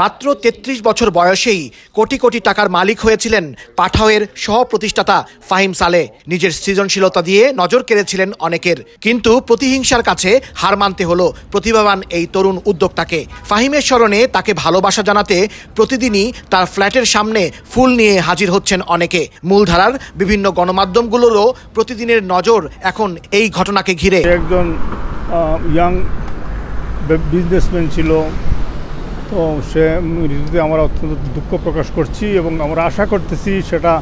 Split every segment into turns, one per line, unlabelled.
মাত্র ৩৩ বছর বয়সেই কোটি কোটি টাকার মালিক হয়েছিলেন পাঠাওয়ের সহ প্রতিষ্ঠাতা ফাহিম সালে। নিজের সৃজনশীলতা দিয়ে নজর কেড়েছিলেন অনেকের। কিন্তু প্রতিহিংসার কাছে হার মানতে হলো প্রতিভাবান এই তরুণ উদ্যোক্তাকে। ফাহিমের স্মরণে তাকে ভালোবাসা জানাতে প্রতিদিনই তার ফ্ল্যাটের সামনে ফুল নিয়ে হাজির হচ্ছেন অনেকে। মূলধারার বিভিন্ন গণমাধ্যমগুলোরও প্রতিদিনের নজর এখন এই ঘটনাকে ঘিরে।
একজন ইয়াং বিজনেসম্যান ছিল। তো সে ঋতুতে আমরা অত্যন্ত দুঃখ প্রকাশ করছি এবং আমরা আশা করতেছি সেটা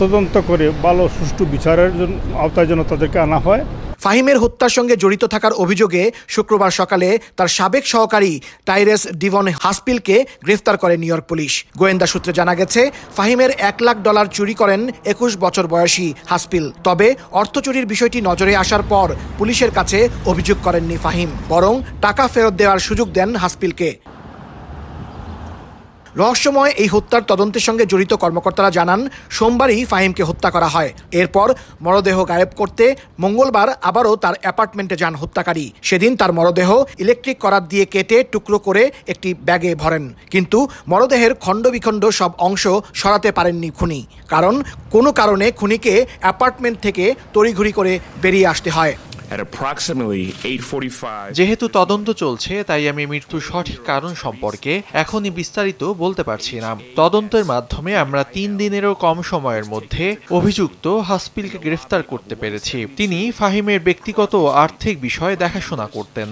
তদন্ত করে ভালো সুষ্ঠু বিচারের জন্য আওতায় যেন তাদেরকে আনা হয়।
ফাহিমের হত্যার সঙ্গে জড়িত থাকার অভিযোগে শুক্রবার সকালে তার সাবেক সহকারী টাইরেস ডিভন হাসপিলকে গ্রেফতার করে নিউ ইয়র্ক পুলিশ। গোয়েন্দা সূত্রে জানা গেছে, ফাহিমের এক লাখ ডলার চুরি করেন একুশ বছর বয়সী হাসপিল। তবে অর্থ চুরির বিষয়টি নজরে আসার পর পুলিশের কাছে অভিযোগ করেননি ফাহিম, বরং টাকা ফেরত দেওয়ার সুযোগ দেন হাসপিলকে। রহস্যময় এই হত্যার তদন্তের সঙ্গে জড়িত কর্মকর্তারা জানান, সোমবারই ফাহিমকে হত্যা করা হয়। এরপর মরদেহ গায়েব করতে মঙ্গলবার আবারও তার অ্যাপার্টমেন্টে যান হত্যাকারী। সেদিন তার মরদেহ ইলেকট্রিক করাত দিয়ে কেটে টুকরো করে একটি ব্যাগে ভরেন। কিন্তু মরদেহের খণ্ডবিখণ্ড সব অংশ সরাতে পারেননি খুনি। কারণ কোনো কারণে খুনিকে অ্যাপার্টমেন্ট থেকে তড়িঘড়ি করে বেরিয়ে আসতে হয়।
At approximately 8:45
যেহেতু তদন্ত চলছে তাই আমি মৃত্যুর সঠিক কারণ সম্পর্কে এখনই বিস্তারিত বলতে পারছি না। তদন্তের মাধ্যমে আমরা তিন দিনেরও কম সময়ের মধ্যে অভিযুক্ত হাসপিলকে গ্রেফতার করতে পেরেছি। তিনি ফাহিমের ব্যক্তিগত ও আর্থিক বিষয়ে দেখাশোনা করতেন।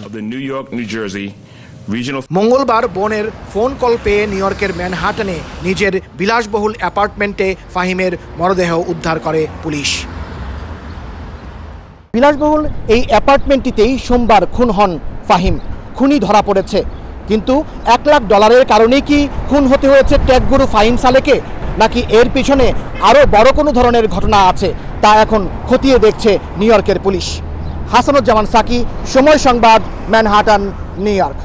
মঙ্গলবার বোনের ফোন কল পেয়ে নিউ ইয়র্কের ম্যানহাটনে নিজের বিলাসবহুল অ্যাপার্টমেন্টে ফাহিমের মরদেহ উদ্ধার করে পুলিশ। বিলাসবহুল এই অ্যাপার্টমেন্টটিতেই সোমবার খুন হন ফাহিম। খুনি ধরা পড়েছে। কিন্তু এক লাখ ডলারের কারণেই কি খুন হতে হয়েছে ট্যাগগুরু ফাহিম সালেকে? নাকি এর পিছনে আরও বড় কোনো ধরনের ঘটনা আছে তা এখন খতিয়ে দেখছে নিউ ইয়র্কের পুলিশ? হাসানুজ্জামান সাকি, সময় সংবাদ, ম্যানহাটান, নিউ ইয়র্ক।